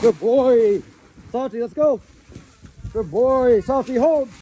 Good boy. Salty, let's go. Good boy. Salty, hold.